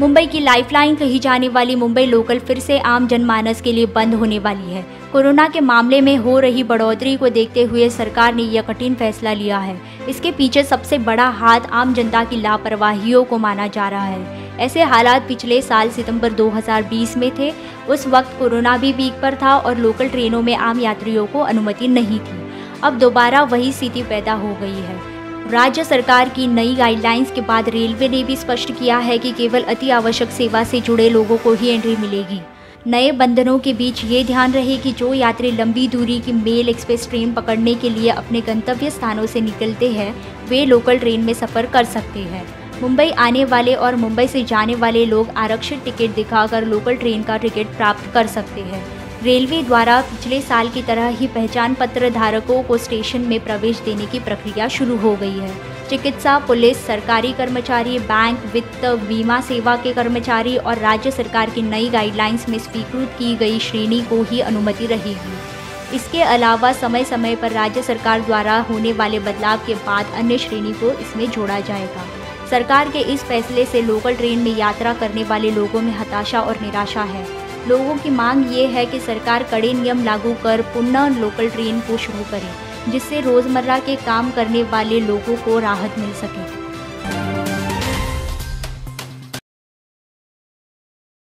मुंबई की लाइफलाइन कही जाने वाली मुंबई लोकल फिर से आम जनमानस के लिए बंद होने वाली है। कोरोना के मामले में हो रही बढ़ोतरी को देखते हुए सरकार ने यह कठिन फैसला लिया है। इसके पीछे सबसे बड़ा हाथ आम जनता की लापरवाहियों को माना जा रहा है। ऐसे हालात पिछले साल सितंबर 2020 में थे। उस वक्त कोरोना भी पीक पर था और लोकल ट्रेनों में आम यात्रियों को अनुमति नहीं थी। अब दोबारा वही स्थिति पैदा हो गई है। राज्य सरकार की नई गाइडलाइंस के बाद रेलवे ने भी स्पष्ट किया है कि केवल अति आवश्यक सेवा से जुड़े लोगों को ही एंट्री मिलेगी। नए बंधनों के बीच ये ध्यान रहे कि जो यात्री लंबी दूरी की मेल एक्सप्रेस ट्रेन पकड़ने के लिए अपने गंतव्य स्थानों से निकलते हैं, वे लोकल ट्रेन में सफ़र कर सकते हैं। मुंबई आने वाले और मुंबई से जाने वाले लोग आरक्षित टिकट दिखाकर लोकल ट्रेन का टिकट प्राप्त कर सकते हैं। रेलवे द्वारा पिछले साल की तरह ही पहचान पत्र धारकों को स्टेशन में प्रवेश देने की प्रक्रिया शुरू हो गई है। चिकित्सा, पुलिस, सरकारी कर्मचारी, बैंक, वित्त, बीमा सेवा के कर्मचारी और राज्य सरकार की नई गाइडलाइंस में स्वीकृत की गई श्रेणी को ही अनुमति रहेगी। इसके अलावा समय समय पर राज्य सरकार द्वारा होने वाले बदलाव के बाद अन्य श्रेणी को इसमें जोड़ा जाएगा। सरकार के इस फैसले से लोकल ट्रेन में यात्रा करने वाले लोगों में हताशा और निराशा है। लोगों की मांग ये है कि सरकार कड़े नियम लागू कर पुनः लोकल ट्रेन को शुरू करे, जिससे रोज़मर्रा के काम करने वाले लोगों को राहत मिल सके।